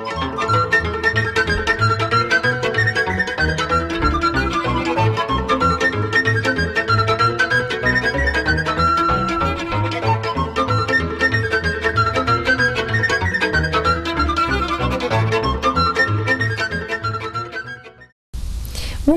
Bun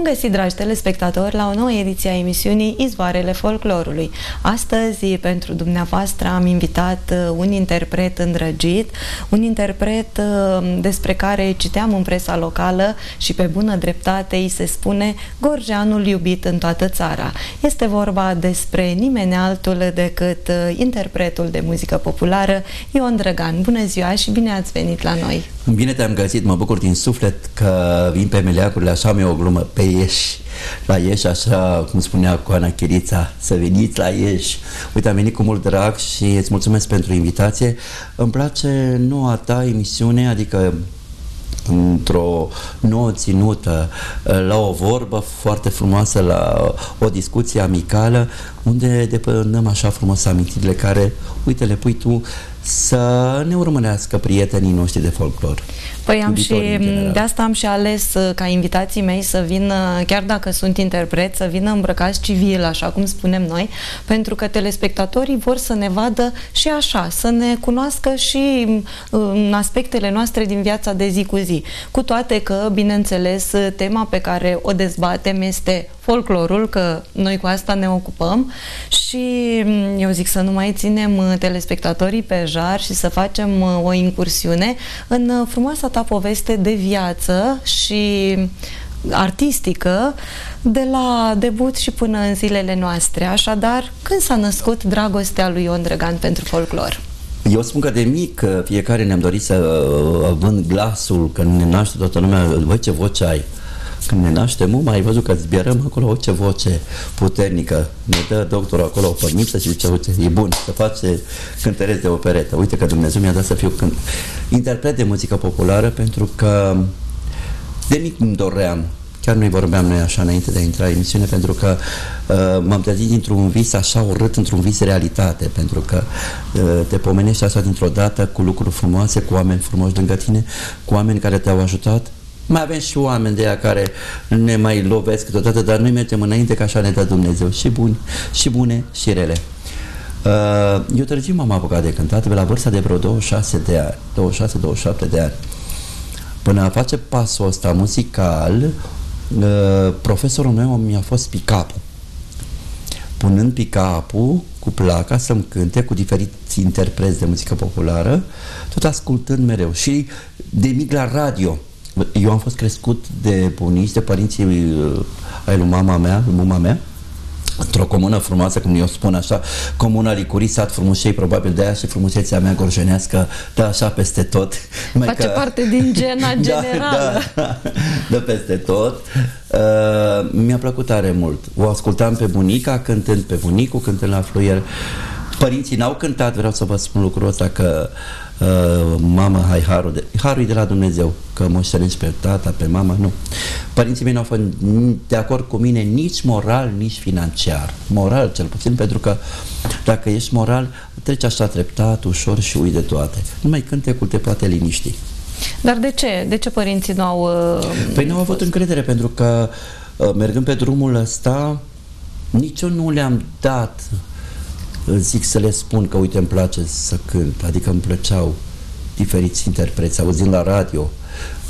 găsit, dragi telespectatori, la o nouă ediție a emisiunii Izvoarele Folclorului. Astăzi, pentru dumneavoastră, am invitat uh, un interpret îndrăgit, un interpret uh, despre care citeam în presa locală și pe bună dreptate îi se spune Gorjeanul iubit în toată țara. Este vorba despre nimeni altul decât uh, interpretul de muzică populară Ion Drăgan. Bună ziua și bine ați venit la noi! Bine te-am găsit, mă bucur din suflet că vin pe meleacurile, așa mi o glumă, pe Ieși, la Ieși, așa cum spunea Coana Chirița, să veniți la Ieși. Uite, am venit cu mult drag și îți mulțumesc pentru invitație. Îmi place noua ta emisiune, adică într-o nouă ținută, la o vorbă foarte frumoasă, la o discuție amicală, unde depănăm așa frumos amintirile care, uite, le pui tu să ne urmărească prietenii noștri de folclor. Păi am și, de asta am și ales uh, ca invitații mei să vină, chiar dacă sunt interpreți, să vină îmbrăcați civil, așa cum spunem noi, pentru că telespectatorii vor să ne vadă și așa, să ne cunoască și uh, în aspectele noastre din viața de zi cu zi. Cu toate că, bineînțeles, tema pe care o dezbatem este folclorul, că noi cu asta ne ocupăm și mm, eu zic să nu mai ținem uh, telespectatorii pe jar și să facem uh, o incursiune în uh, frumoasa ta poveste de viață și artistică de la debut și până în zilele noastre. Așadar, când s-a născut dragostea lui Ion Drăgan pentru folclor? Eu spun că de mic fiecare ne-am dorit să având glasul, când ne naște toată lumea, voi ce voce ai. Când ne naștem, mă, mai văzut că zbierăm acolo orice voce puternică. Ne dă doctorul acolo o părniță și zice, uite, e bun, să face cântăreț de operetă. Uite că Dumnezeu mi-a dat să fiu cânt... interpret de muzică populară pentru că de mic îmi doream chiar noi vorbeam noi așa înainte de a intra în emisiune, pentru că uh, m-am trezit dintr-un vis așa urât, într-un vis realitate, pentru că uh, te pomenești așa dintr-o dată cu lucruri frumoase, cu oameni frumoși lângă tine, cu oameni care te-au ajutat, mai avem și oameni de ea care ne mai lovesc câteodată, dar noi mergem înainte că așa ne dă Dumnezeu, și buni, și bune, și rele. Uh, eu târziu m-am apucat de cântat pe la vârsta de vreo 26 de ani, 26-27 de ani. Până a face pasul ăsta muzical, uh, profesorul meu mi-a fost pick punând pick cu placa să-mi cânte cu diferiți interpreți de muzică populară, tot ascultând mereu. Și de mic la radio, eu am fost crescut de bunici, de părinții uh, ai lui mama mea, lui mama mea, într-o comună frumoasă, cum eu spun așa, comuna Licurii, sat frumușei, probabil de aia și frumusețea mea gorjenească, dă așa peste tot. Mai Face că... parte din gena da, generală. da, da, dă peste tot. Uh, mi-a plăcut tare mult. O ascultam pe bunica, cântând pe bunicul, cântând la fluier. Părinții n-au cântat, vreau să vă spun lucrul ăsta, că uh, uh, mamă, hai harul, de, harul e de la Dumnezeu, că moștenești pe tata, pe mama, nu. Părinții mei nu au fost de acord cu mine nici moral, nici financiar. Moral cel puțin, pentru că dacă ești moral, treci așa treptat, ușor și ui de toate. Numai cântecul te poate liniști. Dar de ce? De ce părinții nu au... Uh, păi nu au avut încredere, pentru că uh, mergând pe drumul ăsta, nici eu nu le-am dat zic să le spun că uite îmi place să cânt, adică îmi plăceau diferiți interpreți, auzind la radio,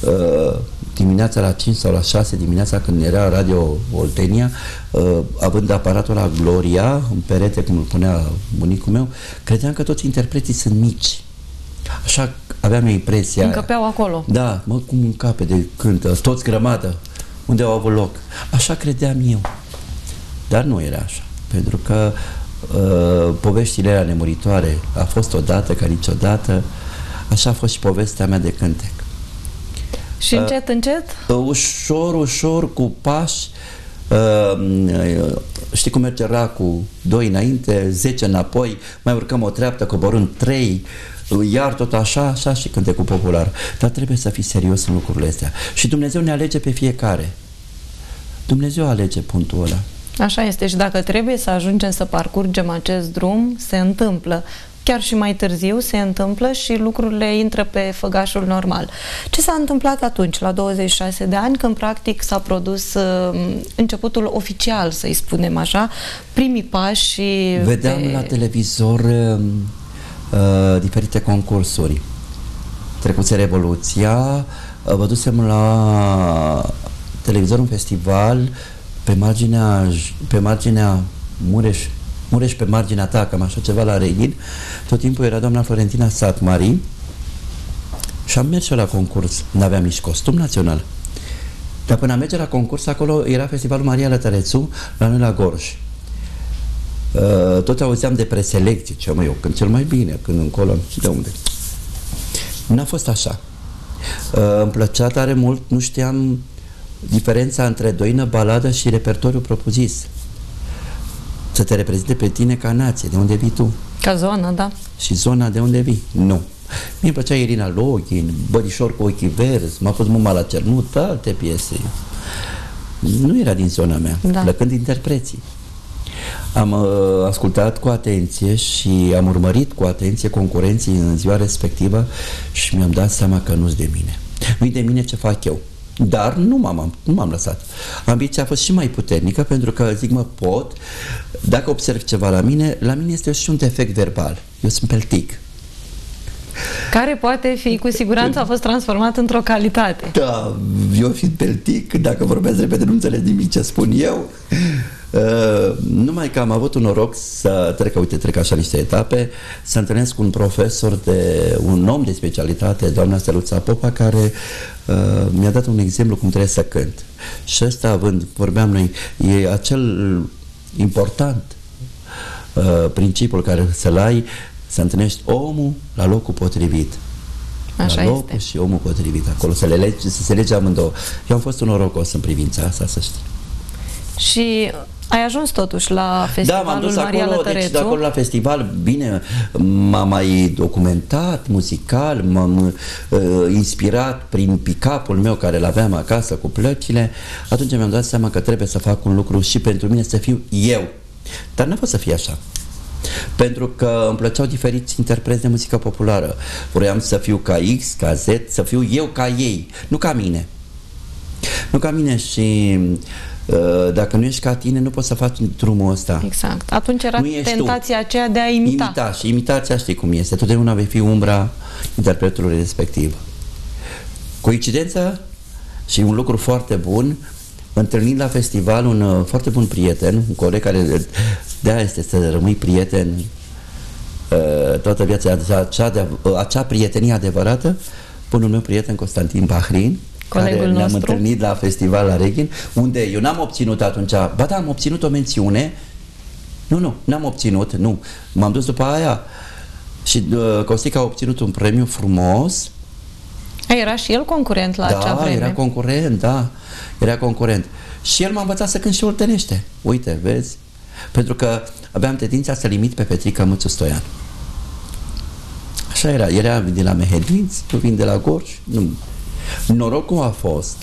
uh, dimineața la 5 sau la 6 dimineața când era Radio Oltenia, uh, având aparatul la Gloria, în perete, cum îl punea bunicul meu, credeam că toți interpreții sunt mici. Așa aveam impresia Încăpeau aia. acolo. Da, mă, cum încape de cântă, toți grămadă, unde au avut loc. Așa credeam eu. Dar nu era așa. Pentru că Uh, poveștile alea nemuritoare. A fost odată ca niciodată. Așa a fost și povestea mea de cântec. Și uh, încet, încet? Uh, ușor, ușor, cu pași. Uh, știi cum merge racul? Doi înainte, zece înapoi, mai urcăm o treaptă, coborând trei, iar tot așa, așa și cântecul popular. Dar trebuie să fii serios în lucrurile astea. Și Dumnezeu ne alege pe fiecare. Dumnezeu alege punctul ăla. Așa este și dacă trebuie să ajungem să parcurgem acest drum, se întâmplă. chiar și mai târziu se întâmplă și lucrurile intră pe făgașul normal. Ce s-a întâmplat atunci, la 26 de ani, când practic s-a produs uh, începutul oficial, să-i spunem așa, primii pași Vedeam pe... la televizor uh, uh, diferite concursuri. Trecuse Revoluția, uh, vădusem la televizor un festival pe marginea, pe marginea Mureș, Mureș pe marginea ta, cam așa ceva la Reghin, tot timpul era doamna Florentina Satmari și am mers la concurs. Nu aveam nici costum național. Dar până a merge la concurs, acolo era festivalul Maria Lătărețu, la noi la Gorj. Uh, tot auzeam de preselecție, ce mă, eu când cel mai bine, când încolo, de unde? N-a fost așa. Uh, îmi plăcea tare mult, nu știam diferența între doină, baladă și repertoriu propus să te reprezinte pe tine ca nație, de unde vii tu. Ca zonă, da. Și zona de unde vii. Nu. Mie îmi plăcea Irina Login, Bărișor cu ochii verzi, m-a fost Muma la Cernut, alte piese. Nu era din zona mea, da. plăcând interpreții. Am uh, ascultat cu atenție și am urmărit cu atenție concurenții în ziua respectivă și mi-am dat seama că nu-s de mine. Nu-i de mine ce fac eu. Dar nu m-am, nu m-am lăsat. Ambiția a fost și mai puternică pentru că zic, mă, pot, dacă observ ceva la mine, la mine este și un defect verbal. Eu sunt peltic. Care poate fi, cu siguranță, a fost transformat într-o calitate. Da, eu fiind peltic, dacă vorbesc repede nu înțeleg nimic ce spun eu. Uh, numai că am avut un noroc să trec, uite, trec așa niște etape, să întâlnesc cu un profesor de, un om de specialitate, doamna Steluța Popa, care uh, mi-a dat un exemplu cum trebuie să cânt. Și ăsta, având, vorbeam noi, e acel important uh, principiul care să-l ai, să întâlnești omul la locul potrivit. Așa la locul este. și omul potrivit acolo, să, le lege, să se lege amândouă. Eu am fost un norocos în privința asta, să știi. Și ai ajuns totuși la festivalul Da, m-am dus Maria acolo, Lătărețu. deci de acolo la festival, bine, m-am mai documentat muzical, m-am uh, inspirat prin pick-up-ul meu care l-aveam acasă cu plăcile, atunci mi-am dat seama că trebuie să fac un lucru și pentru mine să fiu eu. Dar nu pot să fie așa. Pentru că îmi plăceau diferiți interpreți de muzică populară. Vroiam să fiu ca X, ca Z, să fiu eu ca ei, nu ca mine. Nu ca mine și uh, dacă nu ești ca tine, nu poți să faci drumul ăsta. Exact. Atunci era Nu ești tentația tu. aceea de a imita. Imita și imitația știi cum este. Totdeauna vei fi umbra interpretului respectiv. Coincidența și un lucru foarte bun, întâlnind la festival un uh, foarte bun prieten, un coleg care de este să rămâi prieten uh, toată viața, acea, de, uh, acea prietenie adevărată, bunul meu prieten Constantin Bahrin, Colegul care ne-am nostru. întâlnit la festival la Reghin, unde eu n-am obținut atunci, ba da, am obținut o mențiune, nu, nu, n-am obținut, nu, m-am dus după aia și uh, Costica a obținut un premiu frumos, A, Era și el concurent la acea da, vreme. era concurent, da, era concurent. Și el m-a învățat să cânt și oltenește. Uite, vezi? Pentru că aveam tendința să limit pe Petrica Mățu Stoian. Așa era, era de la Mehedinți, eu vin de la Gorj. Nu. Norocul a fost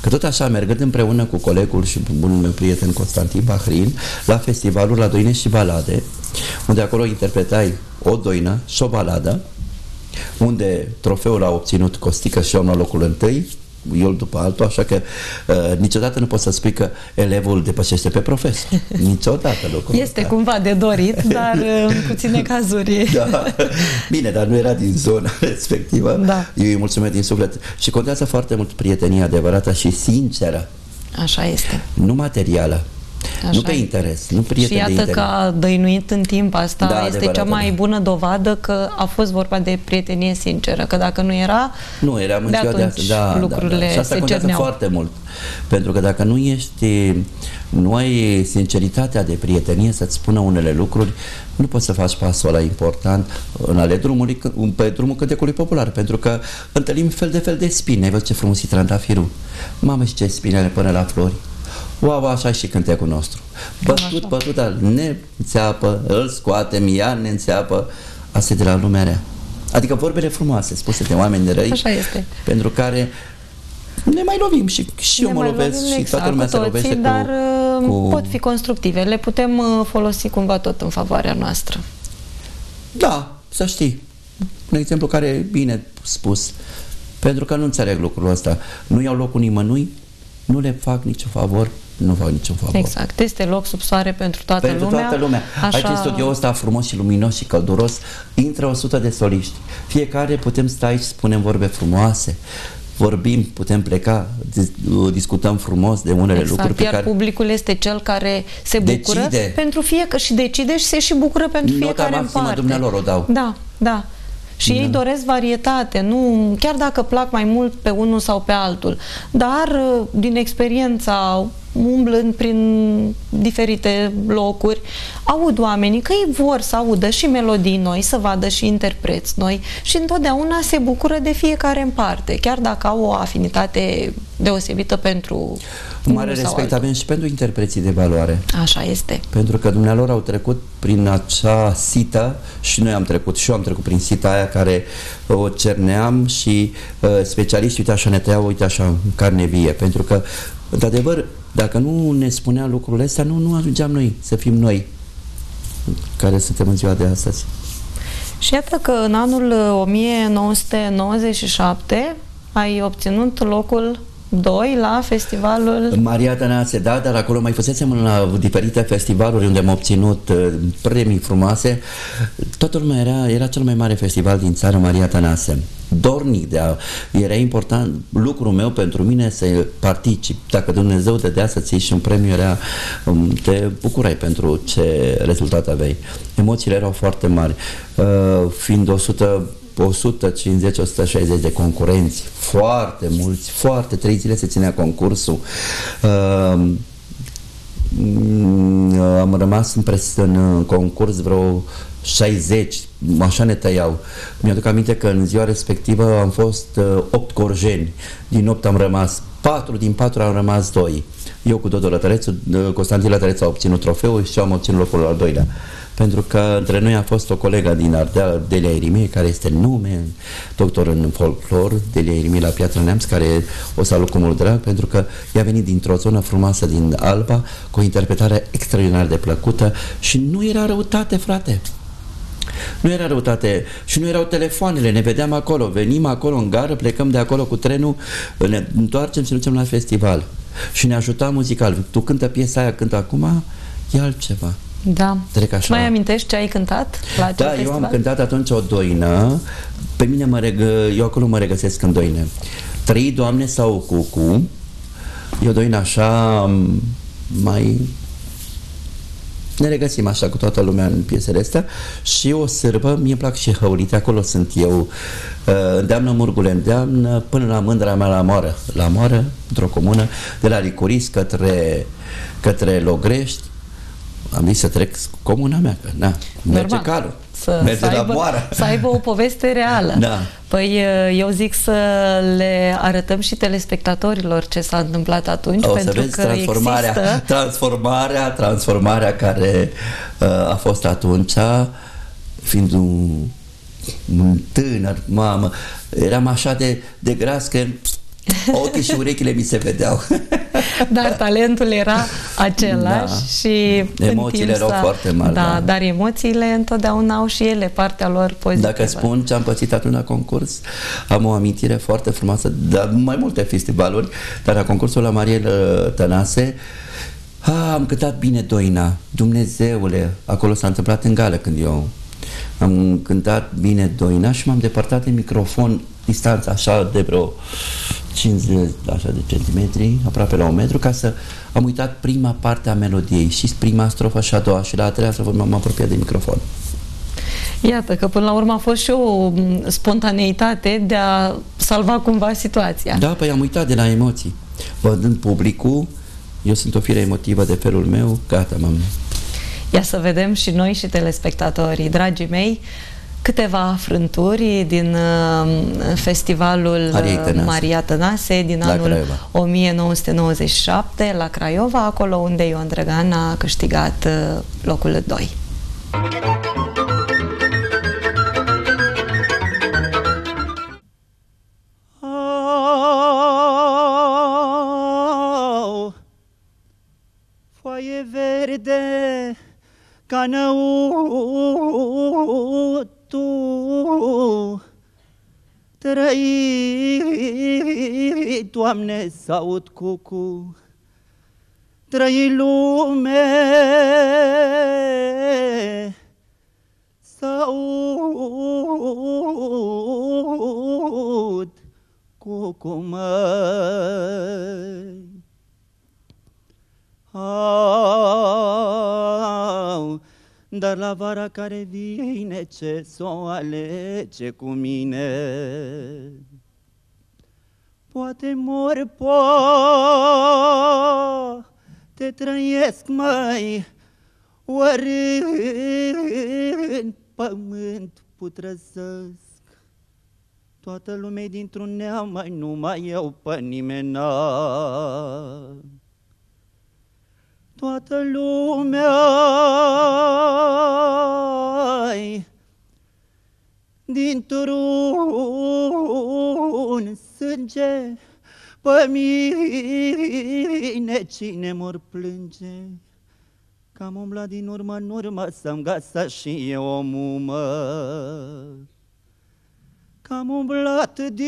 că tot așa, mergând împreună cu colegul și bunul meu prieten Constantin Bahrin, la festivalul la Doine și Balade, unde acolo interpretai o doină și o baladă, unde trofeul a obținut Costică și eu am luat locul întâi, eu după altul, așa că uh, niciodată nu poți să spui că elevul depășește pe profesor. Niciodată lucrul Este ăsta. cumva de dorit, dar în puține cazuri. Da. Bine, dar nu era din zona respectivă. Da. Eu îi mulțumesc din suflet. Și contează foarte mult prietenia adevărată și sinceră, Așa este. nu materială. Așa nu pe e. interes, nu Și prieten de iată interes. că a dăinuit în timp asta Da, este adevărat, cea mai adevărat. bună dovadă că a fost vorba de prietenie sinceră, că dacă nu era, Nu, eram în de ziua de atunci astăzi. Da, lucrurile da, da. Și asta se contează cerneau. foarte mult. Pentru că dacă nu ești, nu ai sinceritatea de prietenie să-ți spună unele lucruri, nu poți să faci pasul ăla important în ale drumului, pe drumul cântecului popular, pentru că întâlnim fel de fel de spine. Ai văzut ce frumos e trandafirul? Mamă, și ce spinele până la flori. Wow, așa și cântecul nostru. Bătut, așa. bătut, dar ne înțeapă, îl scoatem, iar ne înțeapă. Asta e de la lumea rea. Adică vorbele frumoase spuse de oameni de răi, Așa este. pentru care ne mai lovim și, și eu ne mă mai lovesc lovim și exact, toată lumea cu se toții, lovește dar cu, uh, cu... pot fi constructive. Le putem uh, folosi cumva tot în favoarea noastră. Da, să știi. Un exemplu care e bine spus. Pentru că nu înțeleg lucrul ăsta. Nu iau locul nimănui, nu le fac nicio favor, nu fac niciun favor. Exact. Este loc sub soare pentru toată pentru lumea. toată lumea. Așa... Aici în studioul ăsta frumos și luminos și călduros, intră 100 de soliști. Fiecare putem sta aici, spunem vorbe frumoase, vorbim, putem pleca, discutăm frumos de unele exact, lucruri pe iar care... publicul este cel care se bucură Decide. pentru fiecare și decide și se și bucură pentru Nota fiecare în maximă parte. dumnealor o dau. Da, da. Și ei doresc varietate, nu chiar dacă plac mai mult pe unul sau pe altul, dar din experiența umblând prin diferite locuri, aud oamenii că ei vor să audă și melodii noi, să vadă și interpreți noi și întotdeauna se bucură de fiecare în parte, chiar dacă au o afinitate deosebită pentru Mare respect avem și pentru interpreții de valoare. Așa este. Pentru că dumnealor au trecut prin acea sită și noi am trecut și eu am trecut prin sita aia care o cerneam și uh, specialiștii, uite așa ne tăiau, uite așa, în carne vie. Pentru că, într-adevăr, dacă nu ne spunea lucrurile astea, nu, nu ajungeam noi să fim noi care suntem în ziua de astăzi. Și iată că în anul 1997 ai obținut locul 2 la festivalul... Maria Tănase, da, dar acolo mai fusesem la diferite festivaluri unde am obținut uh, premii frumoase. Toată lumea era, era cel mai mare festival din țară, Maria Tănase. Dornic de a... Era important, lucrul meu pentru mine să particip. Dacă Dumnezeu dădea să ții și un premiu, era, um, te bucurai pentru ce rezultat aveai. Emoțiile erau foarte mari. Uh, fiind 100 150-160 de concurenți, foarte mulți, foarte, trei zile se ținea concursul. Uh, am rămas în, pres, în concurs vreo 60, așa ne tăiau. Mi-aduc aminte că în ziua respectivă am fost uh, 8 corjeni, din 8 am rămas 4, din 4 am rămas 2. Eu cu Dodo Lătărețu, uh, Constantin Lătărețu a obținut trofeul și eu am obținut locul al doilea pentru că între noi a fost o colegă din Ardeal, Delia Irimie, care este nume, doctor în folclor, Delia Irimie la Piatra Neamț, care o salut cu mult drag, pentru că ea a venit dintr-o zonă frumoasă din Alba, cu o interpretare extraordinar de plăcută și nu era răutate, frate. Nu era răutate și nu erau telefoanele, ne vedeam acolo, venim acolo în gară, plecăm de acolo cu trenul, ne întoarcem și ne ducem la festival. Și ne ajuta muzical. Tu cântă piesa aia, cântă acum, e altceva. Da. Trec așa. Mai amintești ce ai cântat la Da, festival? eu am cântat atunci o doină. Pe mine mă regă, eu acolo mă regăsesc în doine. Trei doamne sau cucu. E o doină așa mai ne regăsim așa cu toată lumea în piesele astea și o sârbă, mie îmi plac și hăulite, acolo sunt eu, îndeamnă murgule, îndeamnă până la mândra mea la moară, la moară, într-o comună, de la Licuris către, către Logrești, am zis să trec comuna mea, că na, merge Normal. calul. Să, merge să, la aibă, moară. să aibă o poveste reală. Da. Păi eu zic să le arătăm și telespectatorilor ce s-a întâmplat atunci, O să pentru vezi că transformarea, există... transformarea, transformarea care uh, a fost atunci, fiind un, un tânăr, mamă, eram așa de, de gras că ochii și urechile mi se vedeau. Dar talentul era același Da. și în Emoțiile timp erau s-a- foarte mari, Da, da. dar emoțiile întotdeauna au și ele partea lor pozitivă. Dacă spun ce am pățit atunci la concurs, am o amintire foarte frumoasă, dar mai multe festivaluri, dar la concursul la Mariel uh, Tănase, a, am cântat bine Doina, Dumnezeule, acolo s-a întâmplat în gală când eu am cântat bine Doina și m-am depărtat de microfon distanța așa de vreo 50 așa de centimetri, aproape la un metru, ca să am uitat prima parte a melodiei și prima strofă și a doua și la a treia strofă m-am apropiat de microfon. Iată că până la urmă a fost și o m, spontaneitate de a salva cumva situația. Da, păi am uitat de la emoții. Vădând publicul, eu sunt o fire emotivă de felul meu, gata, m-am... Ia să vedem și noi și telespectatorii, dragii mei, câteva frânturi din uh, festivalul Mariei uh, Tănase. Maria Tănase din La anul Craiova. 1997 la Craiova, acolo unde Ion Drăgan a câștigat uh, locul 2. Au, foaie verde ca năutul Trăi, Doamne, să aud cucu, trăi lume, să aud cucu, măi. Au, dar la vara care vine ce s o alege cu mine? Poate mor, te trăiesc mai Ori în pământ putrăzesc Toată lumea dintr-un neam, mai nu mai eu pe nimeni toată lumea. Dintr-un sânge pe mine cine mor plânge. Că am umblat din urmă în urmă să-mi gasa și eu o mumă. Că am umblat din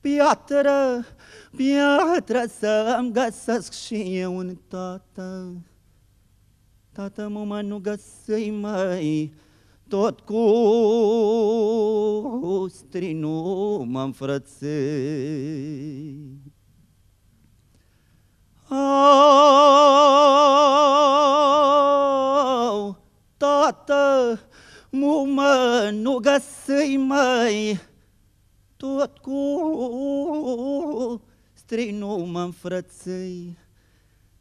piatră piatră să-mi găsesc și eu un tată. Tată, mă, nu găsei mai, tot cu strinu mă înfrăței. Au, tată, mumă, nu găsei mai, tot cu străinul mă înfrățâi,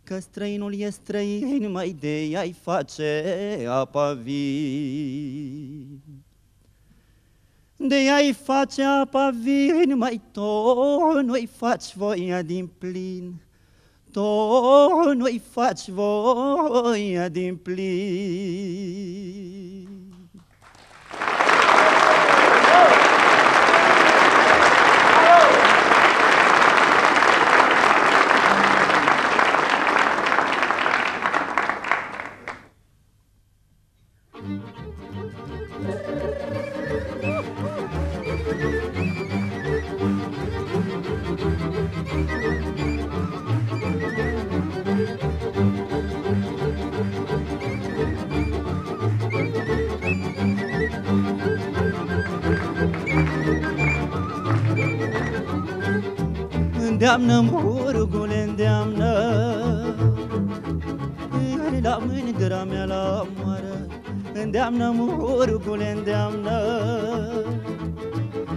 Că străinul e străin, mai de ai face apa vin. De ai face apa vin, mai tot nu-i faci voia din plin, tot nu-i faci voia din plin. Îndeamnă murgule, îndeamnă. La mândra mea la moară Îndeamnă murgule, îndeamnă.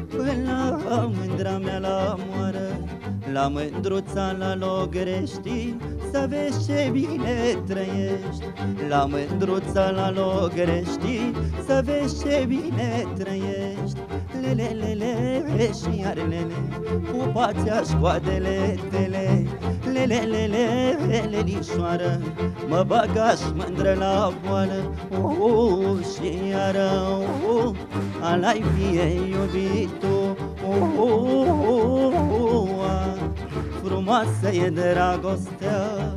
Până la mândra mea la moară La mândruța la logrești Să vezi ce bine trăiești La mândruța la logrești Să vezi ce bine trăiești lele, și iar lele Cu pația școadele, tele Lele, lelișoară Mă bagaș mândră la boală uh, uh, Și iară uh, Alai fie iubitul uh, uh, uh, uh, Frumoasă e dragostea.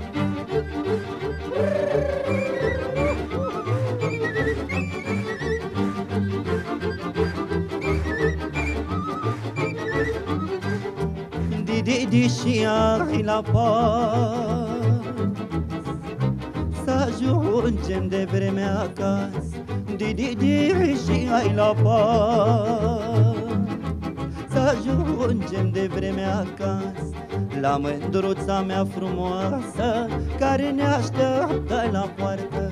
Didi și ai la pas. Să ajungem de vreme acasă. Didi și ai la pas. Să ajungem de vreme acasă La mândruța mea frumoasă Care ne așteaptă la poartă.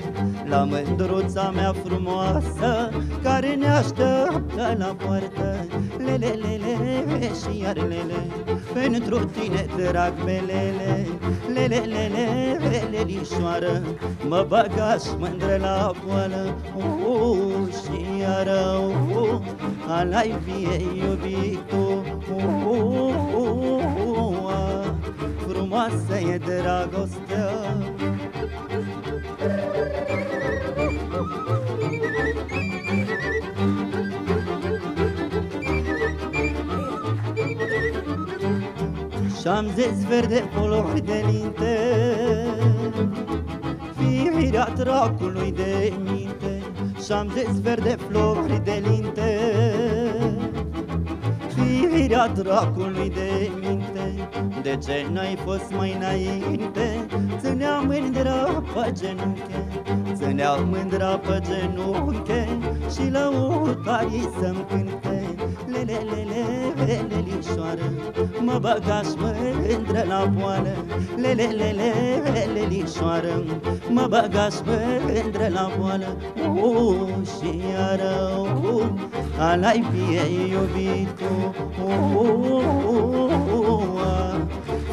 La mândruța mea frumoasă Care ne așteaptă la poartă. Lele, lele, și iar lele pentru tine drag belele. Lele, lele, lele, lișoară Mă bagaș mândră la boală uh, uh, Și iară uh, Alai vie iubitul. Uh, uh, uh, uh, Frumoasă e dragostea Și-am zis verde flori de linte Firea dracului de minte. Și-am zis verde flori de linte Firea dracului de minte De ce n-ai fost mai înainte? Ținea mândra pe genunche Ținea mândra pe genunche Și lăutarii să-mi cânte Lelelelelelișoară Mă băgaș mândră la poală Lelelelelelișoară Mă băgaș mândră la poală uh, Și iară uh, Alai fie iubitul uh, uh, uh, uh,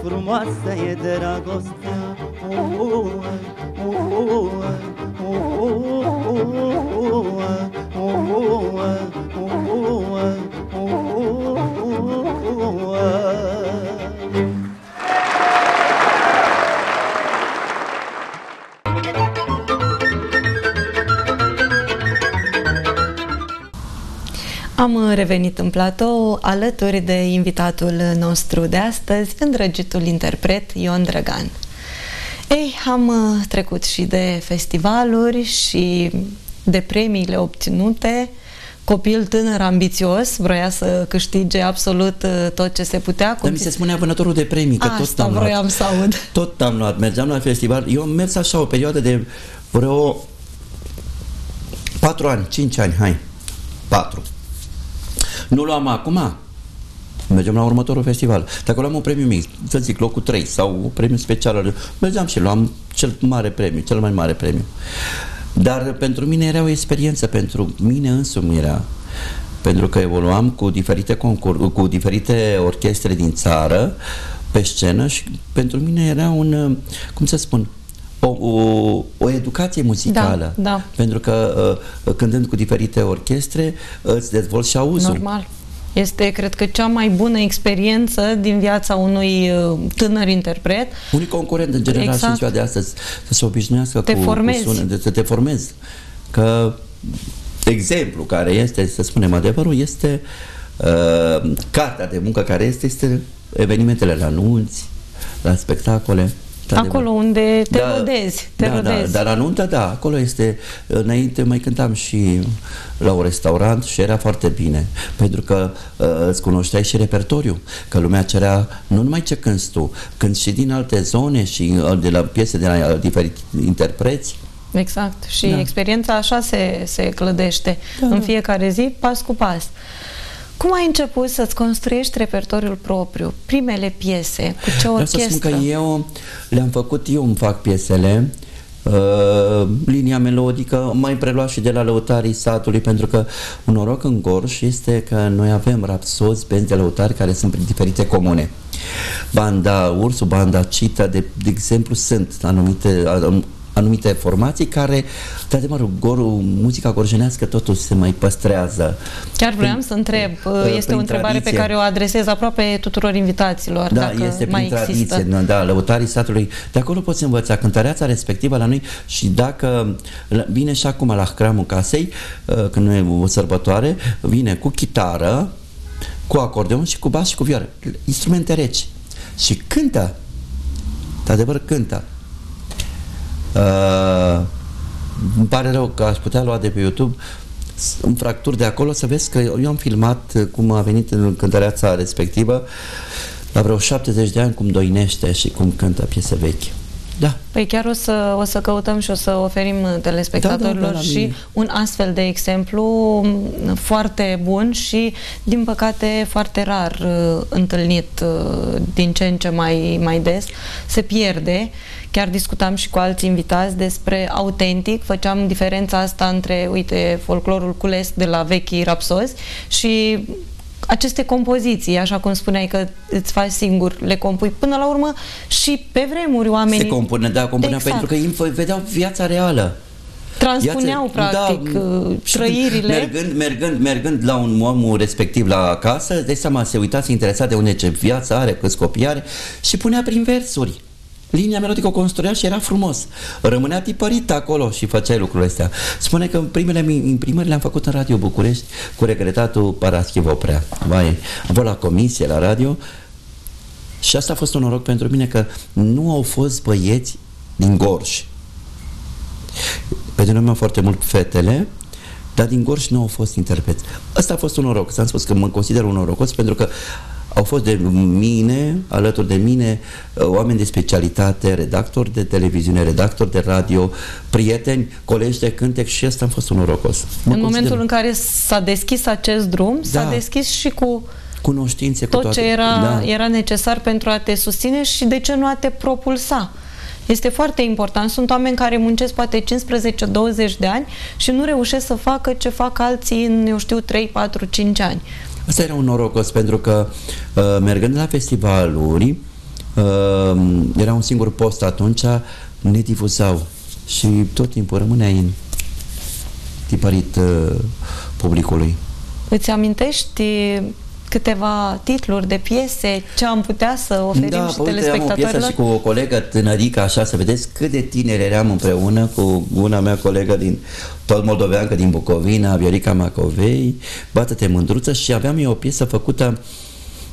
Frumoasă e dragostea uh, uh, uh, uh, uh, uh, Am revenit în platou alături de invitatul nostru de astăzi, îndrăgitul interpret Ion Drăgan. Ei, am trecut și de festivaluri și de premiile obținute, copil tânăr ambițios, vroia să câștige absolut uh, tot ce se putea. Dar mi se spunea vânătorul de premii, că Asta tot am vroiam luat. să aud. Tot am luat, mergeam la festival. Eu am mers așa o perioadă de vreo 4 ani, 5 ani, hai, 4. Nu luam acum, mergem la următorul festival. Dacă luam un premiu mic, să zic locul 3 sau un premiu special, mergeam și luam cel mare premiu, cel mai mare premiu. Dar pentru mine era o experiență, pentru mine însumi era. Pentru că evoluam cu diferite, concur, cu diferite orchestre din țară pe scenă și pentru mine era un, cum să spun, o, o, o educație muzicală. Da, da. Pentru că uh, cântând cu diferite orchestre îți dezvolți și auzul. Normal. Este, cred că, cea mai bună experiență din viața unui uh, tânăr interpret. Unui concurent, în general, exact. și în ziua de astăzi, să se obișnuiască te cu, formezi. cu sunet, să te formezi. Că exemplu care este, să spunem adevărul, este uh, cartea de muncă care este, este evenimentele la anunți, la spectacole. Acolo unde te da, rodezi, te da, rodezi. Da, dar la nuntă, da, acolo este, înainte mai cântam și la un restaurant și era foarte bine, pentru că uh, îți cunoșteai și repertoriu, că lumea cerea nu numai ce cânti tu, când și din alte zone și uh, de la piese de la uh, diferiți interpreți, Exact. Și da. experiența așa se, se clădește da, în fiecare zi, pas cu pas. Cum ai început să-ți construiești repertoriul propriu? Primele piese? Cu ce orchestră? Vreau să spun că eu le-am făcut, eu îmi fac piesele, uh, linia melodică, mai preluat și de la lăutarii satului, pentru că un noroc în Gorj este că noi avem rapsozi, benzi de lăutari care sunt prin diferite comune. Banda Ursu, banda Cita, de, de exemplu, sunt anumite anumite formații care, de adevăr, gorul, muzica gorjenească totuși se mai păstrează. Chiar vreau prin, să întreb, este o întrebare tradiție. pe care o adresez aproape tuturor invitaților, da, dacă este mai prin există. tradiție, da, lăutarii satului, de acolo poți învăța cântăreața respectivă la noi și dacă vine și acum la hramul casei, când nu e o sărbătoare, vine cu chitară, cu acordeon și cu bas și cu vioară, instrumente reci și cântă, de adevăr cântă. Uh, îmi pare rău că aș putea lua de pe YouTube în fracturi de acolo să vezi că eu am filmat cum a venit în cântăreața respectivă la vreo 70 de ani cum doinește și cum cântă piese vechi. Da. Păi chiar o să, o să căutăm și o să oferim telespectatorilor da, da, da, și un astfel de exemplu foarte bun și, din păcate, foarte rar uh, întâlnit uh, din ce în ce mai, mai des. Se pierde. Chiar discutam și cu alți invitați despre autentic, făceam diferența asta între, uite, folclorul cules de la vechii rapsozi și aceste compoziții, așa cum spuneai că îți faci singur, le compui. Până la urmă și pe vremuri oamenii... Se compune, da, compunea exact. pentru că ei vedeau viața reală. Transpuneau, Viață, practic, da, trăirile. Mergând, mergând, mergând la un om respectiv la casă, de seama, se uita, se interesa de unde ce viață are, câți copii are și punea prin versuri. Linia melodică o construia și era frumos. Rămânea tipărit acolo și făceai lucrurile astea. Spune că primele imprimări le-am făcut în Radio București cu regretatul Paraschiv Oprea. Vai, am fost la comisie la radio Și asta a fost un noroc pentru mine că nu au fost băieți din Gorj. Pentru noi foarte mult fetele, dar din Gorj nu au fost interpreți. Asta a fost un noroc. S-am spus că mă consider un norocos pentru că au fost de mine, alături de mine, oameni de specialitate, redactori de televiziune, redactori de radio, prieteni, colegi de cântec și asta am fost un norocos. Mă în momentul în care s-a deschis acest drum, da. s-a deschis și cu cunoștințe, tot cu toate. ce era, da. era necesar pentru a te susține și de ce nu a te propulsa. Este foarte important. Sunt oameni care muncesc poate 15-20 de ani și nu reușesc să facă ce fac alții în, eu știu, 3, 4, 5 ani. Asta era un norocos, pentru că uh, mergând la festivaluri, uh, era un singur post atunci, ne difuzau și tot timpul rămânea în tipărit uh, publicului. Îți amintești câteva titluri de piese, ce am putea să oferim da, și telespectatorilor? Da, am o și cu o colegă tânărică, așa, să vedeți cât de tineri eram împreună cu una mea colegă din tot moldoveancă din Bucovina, Viorica Macovei, Bată-te mândruță și aveam eu o piesă făcută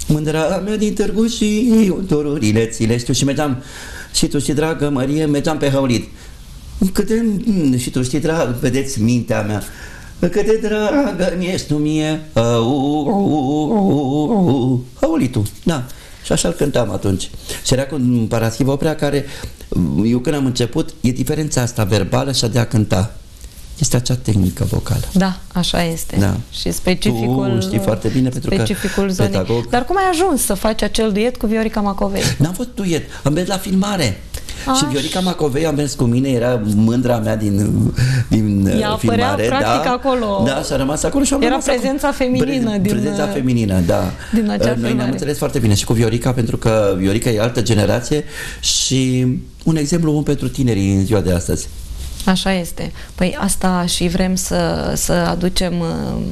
Mândra mea din târgu și dorurile țile știu și mergeam și tu știi, dragă Marie, mergeam pe haulit. Cât de, și tu știi, dragă, vedeți mintea mea, cât de dragă mi ești tu mie, haulitul, da. Și așa-l cântam atunci. Și era cu un Paraschiv Oprea care, eu când am început, e diferența asta verbală și a de a cânta este acea tehnică vocală. Da, așa este. Da. Și specificul... Tu știi foarte bine pentru specificul că zonei. Pedagog... Dar cum ai ajuns să faci acel duet cu Viorica Macovei? N-am fost duet, am mers la filmare. Aș. Și Viorica Macovei a mers cu mine, era mândra mea din, din Ea uh, filmare. practic da, acolo. Da, și a rămas acolo și am Era rămas prezența acolo. feminină Pre, din Prezența uh, feminină, da. Din acea Noi filmare. ne-am înțeles foarte bine și cu Viorica, pentru că Viorica e altă generație și un exemplu bun pentru tinerii în ziua de astăzi. Așa este. Păi asta și vrem să, să aducem uh,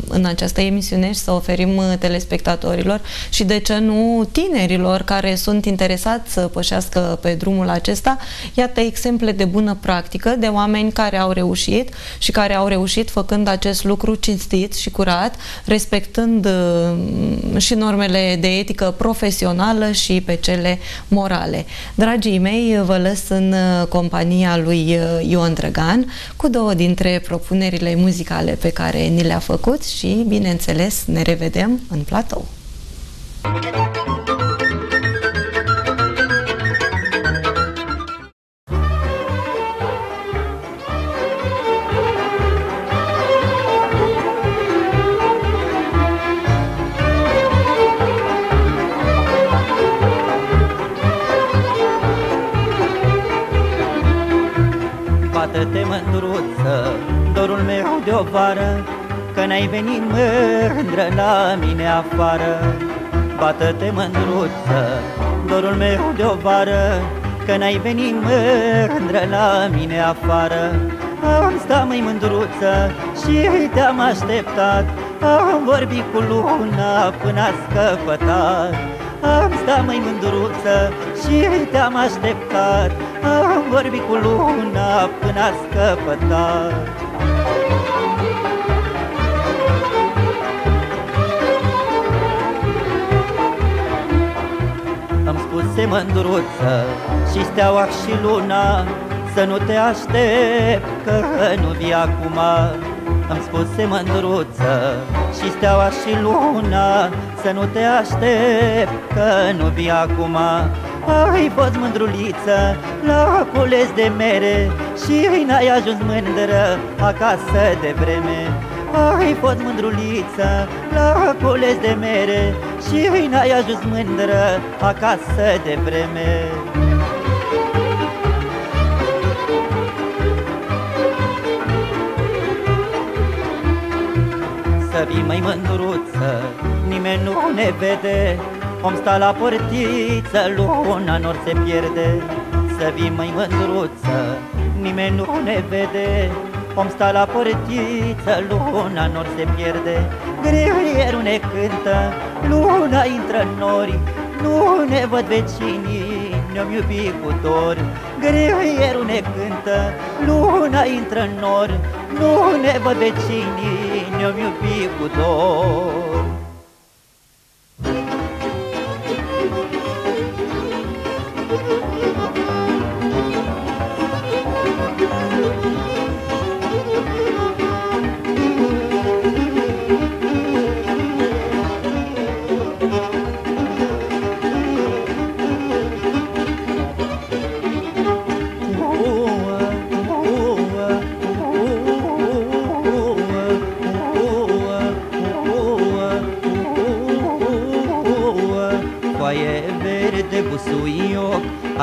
în această emisiune și să oferim uh, telespectatorilor și de ce nu tinerilor care sunt interesați să pășească pe drumul acesta. Iată exemple de bună practică, de oameni care au reușit și care au reușit făcând acest lucru cinstit și curat, respectând uh, și normele de etică profesională și pe cele morale. Dragii mei, vă lăs în compania lui Ion Drăgan Bogdan cu două dintre propunerile muzicale pe care ni le-a făcut și, bineînțeles, ne revedem în platou. Bată-te mândruță, dorul meu de o vară Că n-ai venit mândră la mine afară. Bată-te mândruță, dorul meu de o vară Că n-ai venit mândră la mine afară. Am stat mai mândruță și te-am așteptat Am vorbit cu luna până a scăpătat. Am stat mai mândruță și te-am așteptat Am vorbit cu luna până a scăpătat. Îmi spuse mândruță și steaua și luna Să nu te aștept că nu vii acum. Îmi spuse mândruță și steaua și luna Să nu te aștept că nu vii acum ai fost mândruliță la cules de mere Și n-ai ajuns mândră acasă de vreme. Ai fost mândruliță la cules de mere Și n-ai ajuns mândră acasă de vreme. Să vii mai mândruță, nimeni nu ne vede Om sta la portiță, luna nor se pierde. Să vii mai mândruță, nimeni nu ne vede. Om sta la portiță, luna nor se pierde. Greierul ne cântă, luna intră în nori. Nu ne văd vecinii, ne-om iubi cu dor. Greierul ne cântă, luna intră în nori. Nu ne văd vecinii, ne-om iubi cu dor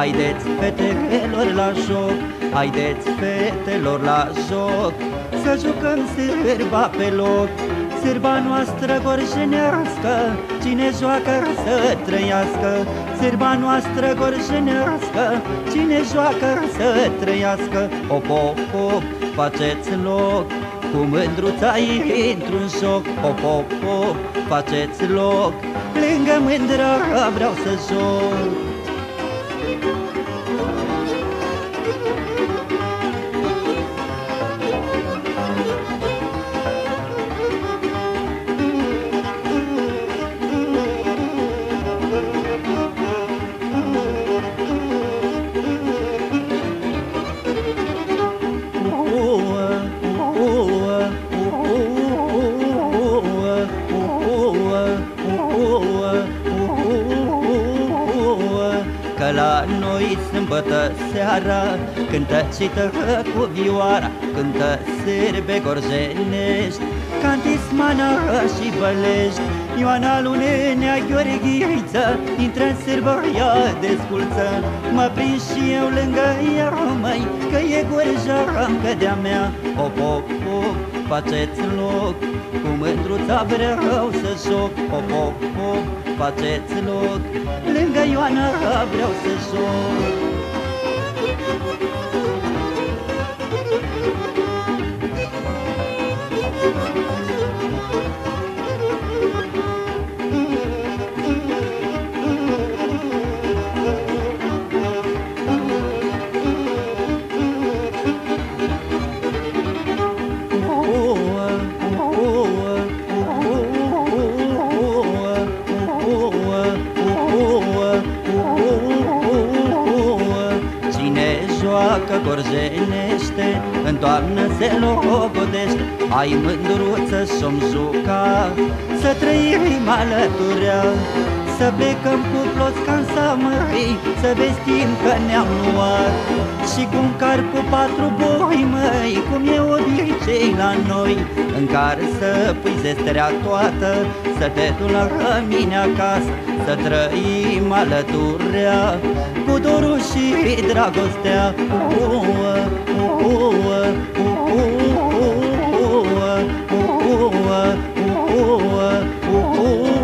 Haideți fetelor la joc. Haideți fetelor la joc. Să jucăm sârba pe loc. Sârba noastră gorjenească Cine joacă să trăiască. Sârba noastră gorjenească Cine joacă să trăiască. Op, op, op, faceți loc. Cu mândruța intru-n joc. Op, op, op, faceți loc. Lângă mândra vreau să joc sâmbătă seara Cântă și cu vioara Cântă sârbe gorjenești Cantismana și bălești Ioana Lunenea Gheorghiță Intră-n sârbă, ea desculță. Mă prind și eu lângă ea, măi Că e gorjancă de-a mea Op, op, op, faceți loc Cu mândruța vreau să joc Op, op, op, faceți loc Lângă Ioana vreau să joc toamnă se logodește Ai mândruță și-om juca Să trăim alăturea Să plecăm cu ploscan să măi Să vestim că ne-am luat. Și cu un car cu patru boi măi Cum e obicei la noi În care să pui zestrea toată Să te duc la mine acasă Să trăim alăturea. Cu dorul și dragostea uh, uh, uh, gândai Că dolarele mă dai Au,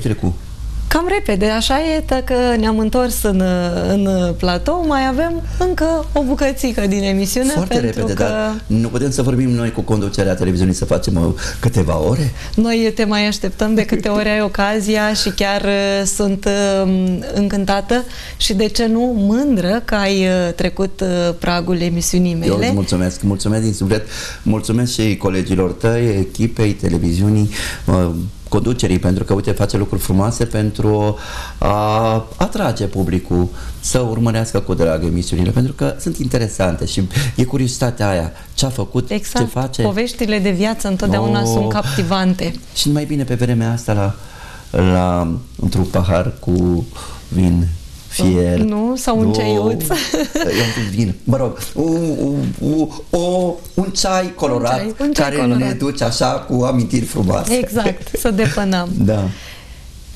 Dar repede trecu. Cam repede, așa e, dacă ne-am întors în, în platou, mai avem încă o bucățică din emisiune. Foarte pentru repede, că dar nu putem să vorbim noi cu conducerea televiziunii să facem o, uh, câteva ore? Noi te mai așteptăm de câte ori ai ocazia și chiar uh, sunt uh, încântată și de ce nu mândră că ai uh, trecut uh, pragul emisiunii mele. Eu îți mulțumesc, mulțumesc din suflet, mulțumesc și colegilor tăi, echipei televiziunii, uh, conducerii, pentru că, uite, face lucruri frumoase pentru a atrage publicul să urmărească cu drag emisiunile, pentru că sunt interesante și e curiozitatea aia, ce a făcut, exact. ce face. Poveștile de viață întotdeauna oh. sunt captivante. Și mai bine pe vremea asta la, la într-un pahar cu vin fier. Nu, sau un ceaiuț. Eu un vin. Mă rog, un, un, un, un ceai colorat un ceai, un ceai care colorat. ne duce așa cu amintiri frumoase. Exact, să depănăm. Da.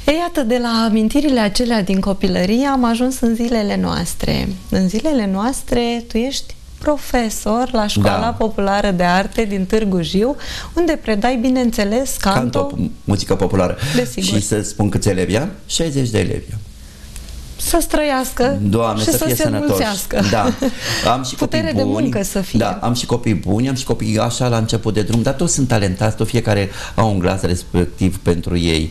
Ei, iată, de la amintirile acelea din copilărie am ajuns în zilele noastre. În zilele noastre tu ești profesor la Școala da. Populară de Arte din Târgu Jiu, unde predai, bineînțeles, canto... Canto, muzică populară. Desigur. Și să spun câți elevi am? 60 de elevi să străiască Doamne, și să, să fie se sănătoși. Da. Am și Putere copii buni. de muncă să fie. Da, am și copii buni, am și copii așa la început de drum, dar toți sunt talentați, tot fiecare au un glas respectiv pentru ei.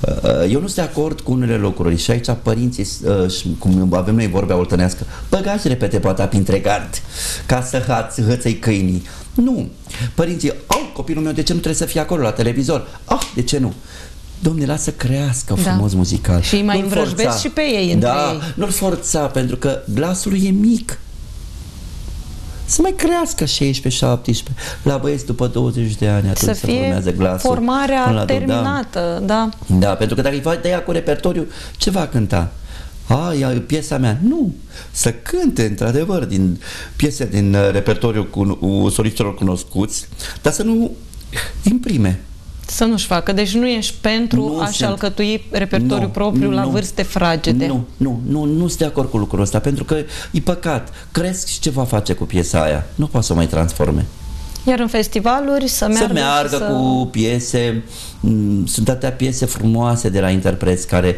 Uh, eu nu sunt de acord cu unele lucruri și aici părinții, uh, cum avem noi vorbea oltănească, băgați repede poate printre gard ca să hați, hăței câinii. Nu. Părinții, au, copilul meu, de ce nu trebuie să fie acolo la televizor? Ah, de ce nu? Domne, lasă crească da. frumos muzical. Și mai învrăjbesc și pe ei între da, ei. nu-l forța, pentru că glasul e mic. Să mai crească 16-17. La băieți după 20 de ani atunci să fie se glasul. formarea la terminată, da. da. Da, pentru că dacă îi faci de ea cu repertoriu, ce va cânta? A, e piesa mea. Nu. Să cânte, într-adevăr, din piese din uh, repertoriu cu, cu soliștilor cunoscuți, dar să nu imprime. Să nu-și facă. Deci nu ești pentru nu a-și sunt. alcătui repertoriu nu, propriu nu, la vârste fragede. Nu, nu, nu, nu sunt de acord cu lucrul ăsta, pentru că e păcat. Cresc și ce va face cu piesa aia? Nu poate să o mai transforme. Iar în festivaluri să meargă, să meargă să... cu piese, mm, sunt atâtea piese frumoase de la interpreți care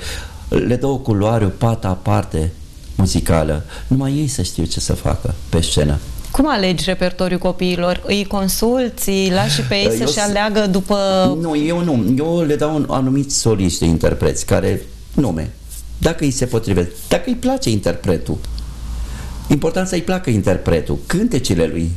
le dă o culoare, o pată aparte muzicală. Numai ei să știu ce să facă pe scenă. Cum alegi repertoriul copiilor? Îi consulți, îi lași și pe ei să-și aleagă după... Nu, eu nu. Eu le dau un anumit soliști de interpreți care nume. Dacă îi se potrivește, dacă îi place interpretul. Important să-i placă interpretul, cântecile lui.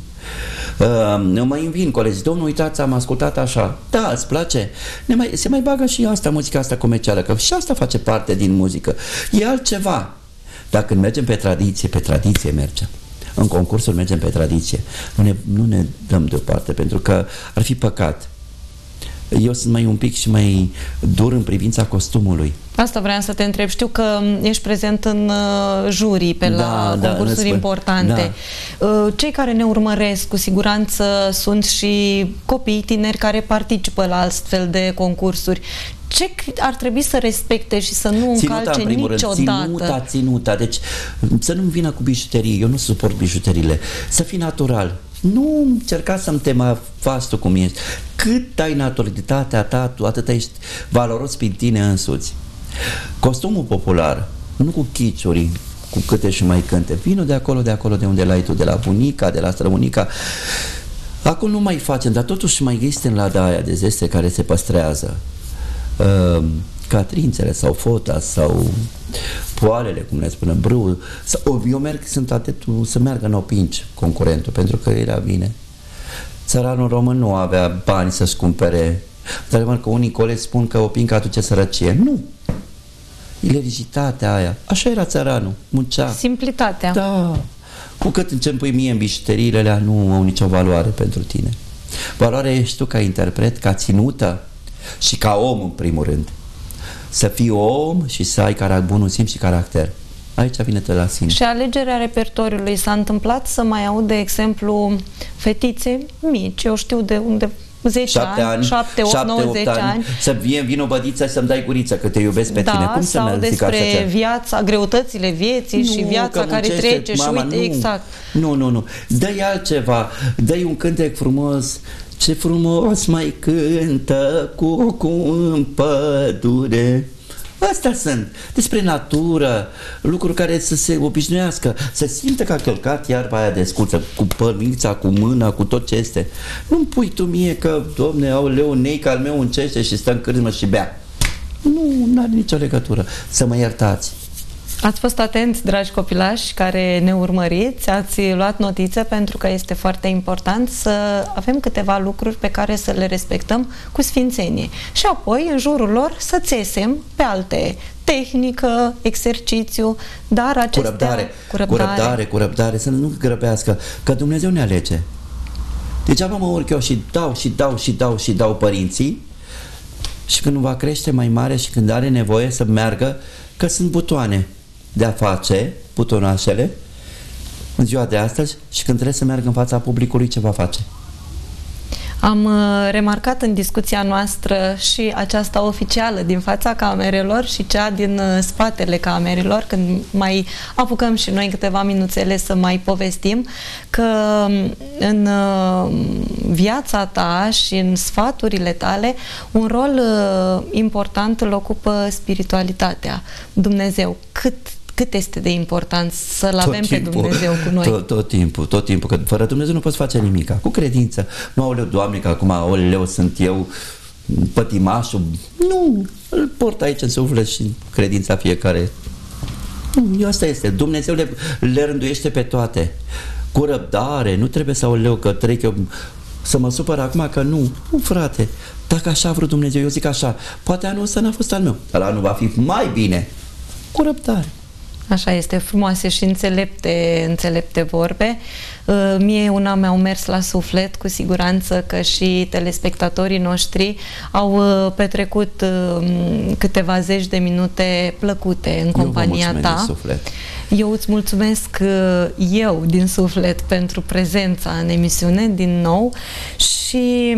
Uh, mai invin colegi, domnul, uitați, am ascultat așa. Da, îți place? Ne mai, se mai bagă și asta, muzica asta comercială, că și asta face parte din muzică. E altceva. Dacă mergem pe tradiție, pe tradiție mergem în concursuri mergem pe tradiție. Nu ne, nu ne dăm deoparte, pentru că ar fi păcat. Eu sunt mai un pic și mai dur în privința costumului. Asta vreau să te întreb. Știu că ești prezent în uh, jurii pe la da, concursuri da, importante. Da. Uh, cei care ne urmăresc, cu siguranță, sunt și copii tineri care participă la astfel de concursuri ce ar trebui să respecte și să nu ținuta, încalce în niciodată? Rând, ținuta, ținuta. Deci să nu vină cu bijuterii. Eu nu suport bijuteriile. Să fii natural. Nu încerca să-mi tema fastul cum ești. Cât ai naturalitatea ta, tu atât ești valoros prin tine însuți. Costumul popular, nu cu chiciuri, cu câte și mai cânte. Vină de acolo, de acolo, de unde l-ai tu, de la bunica, de la străbunica. Acum nu mai facem, dar totuși mai este în lada aia de zeste care se păstrează uh, catrințele sau fota sau poalele, cum le spunem, brâu. Sau, eu merg, sunt atentul să meargă în opinci concurentul, pentru că el vine. Țăranul român nu avea bani să-și cumpere dar că unii colegi spun că opinca aduce sărăcie. Nu! Ilerigitatea aia. Așa era țăranul. Muncea. Simplitatea. Da. Cu cât încep pui mie în bijuteriile alea, nu au nicio valoare pentru tine. Valoarea ești tu ca interpret, ca ținută, și ca om în primul rând. Să fii om și să ai carac, bunul simț și caracter. Aici vine de la sine. Și alegerea repertoriului s-a întâmplat să mai aud, de exemplu, fetițe mici, eu știu de unde 10 7 ani, 7, 8, 9, 10 ani, ani. Să vin, vin o bădiță să-mi dai guriță că te iubesc pe da, tine. Cum sau să despre așa viața, greutățile vieții nu, și viața care trece mama, și uite, nu, exact. Nu, nu, nu. Dă-i altceva, dă-i un cântec frumos, Ce frumos mai cântă cucu în pădure Astea sunt, despre natură, lucruri care să se obișnuiască, să simtă că a călcat iarba aia de sculță, cu pălnița, cu mâna, cu tot ce este. Nu-mi pui tu mie că, domne, au leu nei al meu încește și stă în cârmă și bea. Nu, nu are nicio legătură. Să mă iertați. Ați fost atenți, dragi copilași care ne urmăriți, ați luat notițe pentru că este foarte important să avem câteva lucruri pe care să le respectăm cu sfințenie. Și apoi, în jurul lor, să țesem pe alte tehnică, exercițiu, dar acestea... Cu răbdare, cu răbdare, cu răbdare, cu răbdare să nu grăbească, că Dumnezeu ne alege. Degeaba mă urc eu și dau și dau și dau și dau părinții și când va crește mai mare și când are nevoie să meargă, că sunt butoane de a face butonașele în ziua de astăzi și când trebuie să meargă în fața publicului, ce va face? Am uh, remarcat în discuția noastră și aceasta oficială din fața camerelor și cea din uh, spatele camerelor, când mai apucăm și noi câteva minuțele să mai povestim, că um, în uh, viața ta și în sfaturile tale un rol important îl ocupă spiritualitatea. Dumnezeu, cât cât este de important să-L avem timpul, pe Dumnezeu cu noi. Tot, tot timpul, tot timpul, că fără Dumnezeu nu poți face nimic. Cu credință. Nu, aoleu, Doamne, că acum, aoleu, sunt eu pătimașul. Nu, îl port aici în suflet și credința fiecare. Nu, asta este. Dumnezeu le, le rânduiește pe toate. Cu răbdare, nu trebuie să aoleu că trec eu să mă supăr acum că nu. Nu, frate, dacă așa a vrut Dumnezeu, eu zic așa, poate anul ăsta n-a fost al meu, dar anul va fi mai bine. Cu răbdare. Așa este, frumoase și înțelepte, înțelepte vorbe. Uh, mie una mi-au mers la suflet, cu siguranță că și telespectatorii noștri au uh, petrecut uh, câteva zeci de minute plăcute în compania eu ta. Eu îți mulțumesc eu din suflet pentru prezența în emisiune din nou și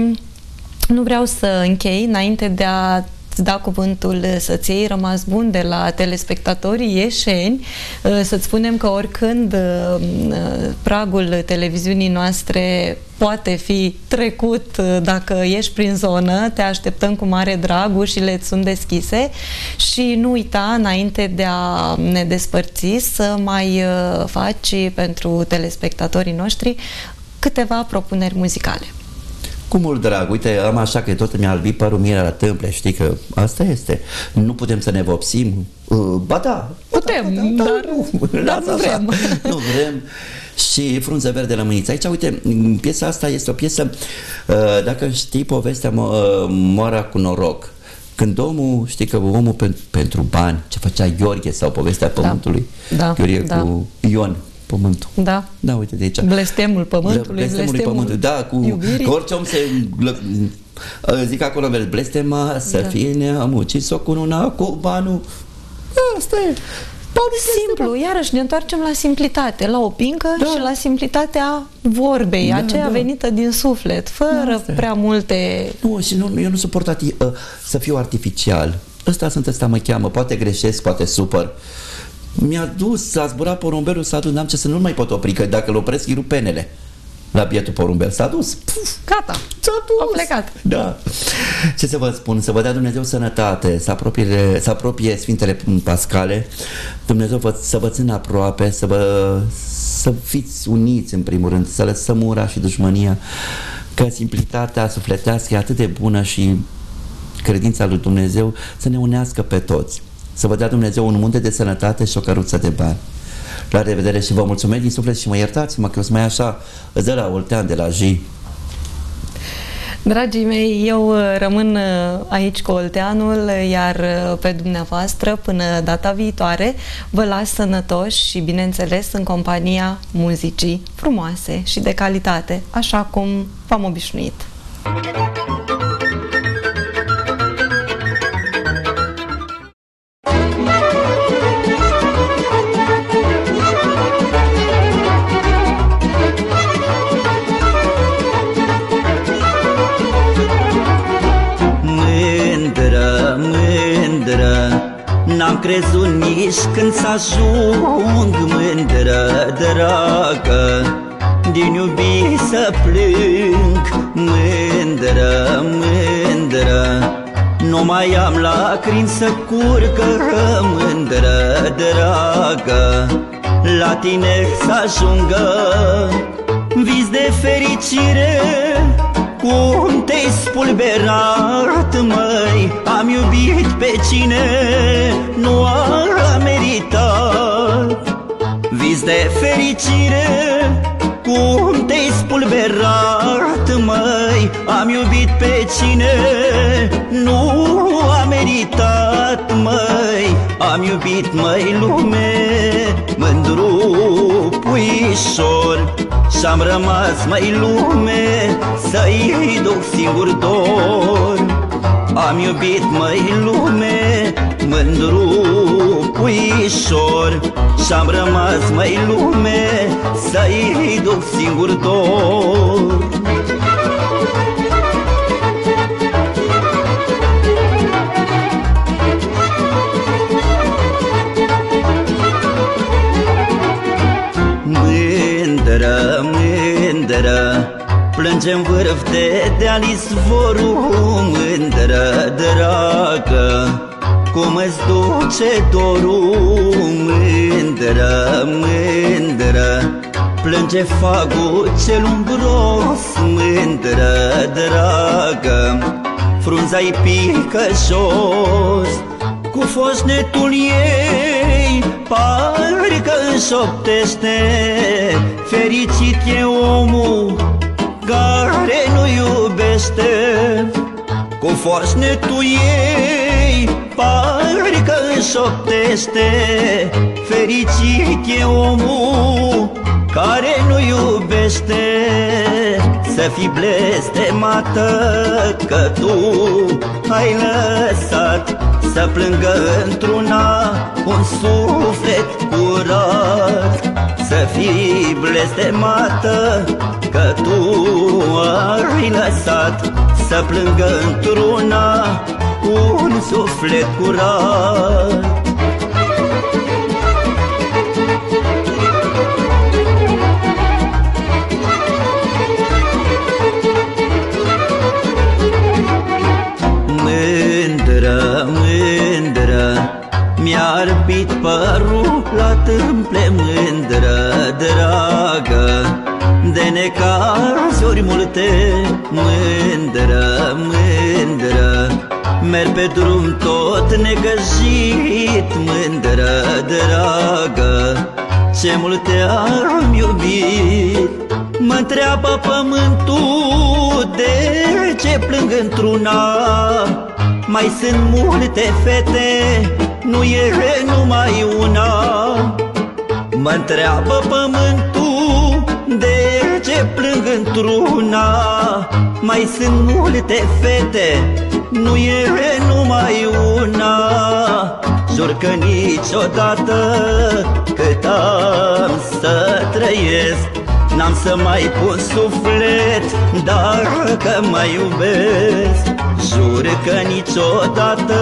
nu vreau să închei înainte de a îți da cuvântul uh, să-ți iei rămas bun de la telespectatorii ieșeni, uh, să-ți spunem că oricând uh, pragul televiziunii noastre poate fi trecut dacă ești prin zonă, te așteptăm cu mare drag, ușile sunt deschise și nu uita înainte de a ne despărți să mai faci pentru telespectatorii noștri câteva propuneri muzicale. Cu mult drag, uite, am așa că tot mi-a albit părul mie la tâmple, știi că asta este. Nu putem să ne vopsim. Uh, ba da. Putem, da, da, dar, dar, dar nu vrem. Nu vrem. Și frunze verde la mâiniță. Aici, uite, piesa asta este o piesă, uh, dacă știi povestea uh, Moara cu noroc, când omul, știi că omul pentru bani, ce făcea Gheorghe sau povestea da. pământului, da, Gheorghe da. cu Ion, pământul. Da. Da, uite de aici. Blestemul pământului, blestemul, blestemul pământului. Da, cu iubirii. că orice om se zic acolo, blestema să da. fie neamucis-o cu una cu banul. Asta e. Simplu, iarăși ne întoarcem la simplitate, la o pincă da. și la simplitatea vorbei, da, aceea da. venită din suflet, fără da, prea multe... Nu, și nu, eu nu suport ati, uh, să fiu artificial. Ăsta sunt, ăsta mă cheamă, poate greșesc, poate supăr. Mi-a dus, s-a zburat porumbelul, s-a dus, n-am ce să nu mai pot opri, că dacă îl opresc, îi rup penele. La bietul porumbel s-a dus. Puf, Gata. S-a dus. A plecat. Da. Ce să vă spun? Să vă dea Dumnezeu sănătate, să apropie, să apropie Sfintele Pascale, Dumnezeu vă, să vă țină aproape, să vă să fiți uniți în primul rând, să lăsăm ura și dușmânia, că simplitatea sufletească e atât de bună și credința lui Dumnezeu să ne unească pe toți. Să vă dea Dumnezeu un munte de sănătate și o căruță de bani. La revedere și vă mulțumesc din suflet și mă iertați-mă că eu sunt mai așa de la Oltean, de la J. Dragii mei, eu uh, rămân uh, aici cu Olteanul, iar uh, pe dumneavoastră, până data viitoare, vă las sănătoși și, bineînțeles, în compania muzicii frumoase și de calitate, așa cum v-am obișnuit. N-am crezut nici când să ajung mândră, dragă. Din iubire să plâng Mândră, mândră. Nu mai am lacrimi să curgă Mândră, dragă. La tine să ajungă Vis de fericire cum te-ai spulberat, măi? Am iubit pe cine nu a meritat. Vis de fericire cum te-ai spulberat, măi? Am iubit pe cine nu a meritat, măi? Am iubit, măi, lume Mândru puișor Și-am rămas, măi, lume Să-i duc singur dor. Am iubit, măi, lume Mândru puișor Și-am rămas, măi, lume Să-i duc singur dor Plângem vârf de deal izvorul Mândră, dragă. Cum îți duce dorul Mândră, mândră? Plânge fagul cel umbros Mândră, dragă. Frunza-i pică jos Cu fosnetul ei Parcă înșoptește Fericit e omul care nu iubește. Cu fosnetul ei Parcă înșoptește Fericit e omul care nu iubește. Să fii blestemată că tu ai lăsat Să plângă într-una un suflet curat. Să fii blestemată că tu ai lăsat Să plângă într-una un suflet curat. Mândră, mândră Mi-a răpit părul necazuri multe Mândră, mândră. Merg pe drum tot negăjit Mândră, dragă. Ce multe am iubit Mă întreabă pământul De ce plâng într-una? Mai sunt multe fete Nu e numai una. Mă întreabă pământul De ce plâng într-una. Mai sunt multe fete Nu e numai una. Jur că niciodată Cât am să trăiesc N-am să mai pun suflet Dacă mă iubesc. Jur că niciodată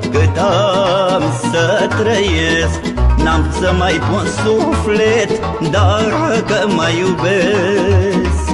Cât am să trăiesc N-am să mai pun suflet Dacă mă iubesc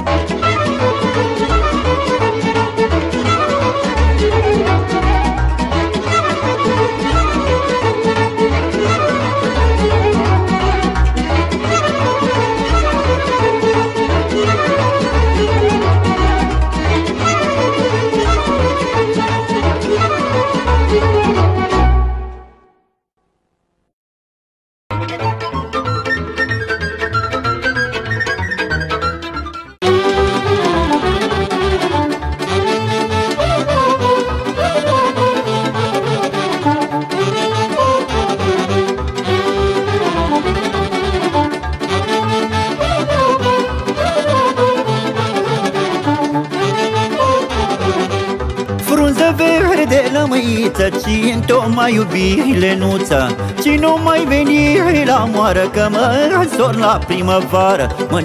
la moară Că mă însor la primăvară. Mă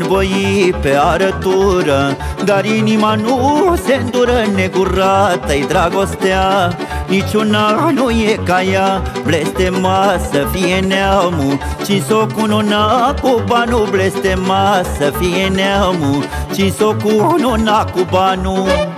pe arătură Dar inima nu se îndură negurată-i dragostea. Niciuna nu e ca ea Blestema să fie neamul. Ci s-o cununa cu banul Blestema să fie neamul. Ci s-o cununa cu banul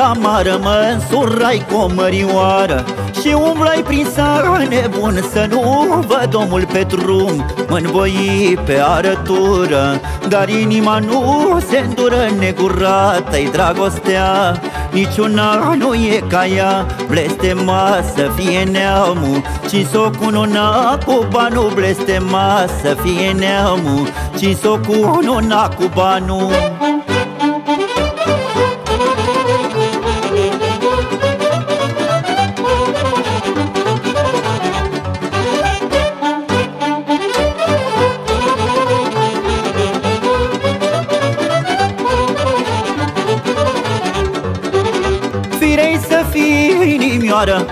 amară Mă însurai cu o mărioară. Și umblai prin sară nebun Să nu văd omul pe drum. Mă pe arătură Dar inima nu se îndură Negurată-i dragostea. Niciuna nu e ca ea Blestema să fie neamul. Ci s-o cununa cu banul Blestema să fie neamul. Ci s-o cununa cu banul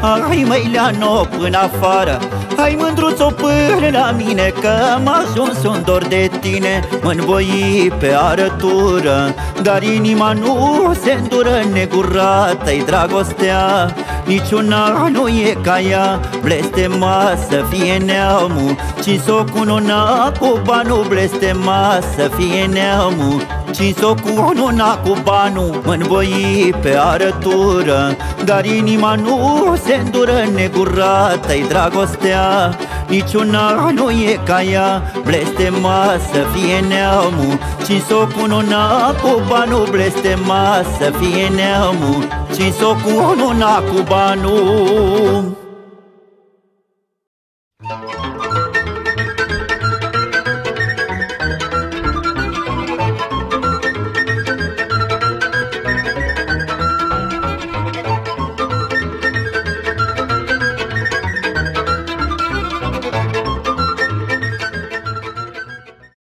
Hai măi la no până afară. Hai mândruț-o până la mine Că am ajuns un dor de tine. Mă pe arătură Dar inima nu se îndură Negurată-i dragostea. Niciuna nu e ca ea Blestema să fie neamul. Ci s-o cununa cu banul Blestema să fie neamul Ci s-o cununa cu banul mă pe arătură. Dar inima nu se îndură Negurată-i dragostea. Niciuna nu e ca ea Blestema să fie neamul. Ci s-o cununa cu banul Blestema să fie neamul. Ci s-o cununa cu banul